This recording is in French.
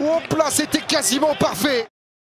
Oh là, c'était quasiment parfait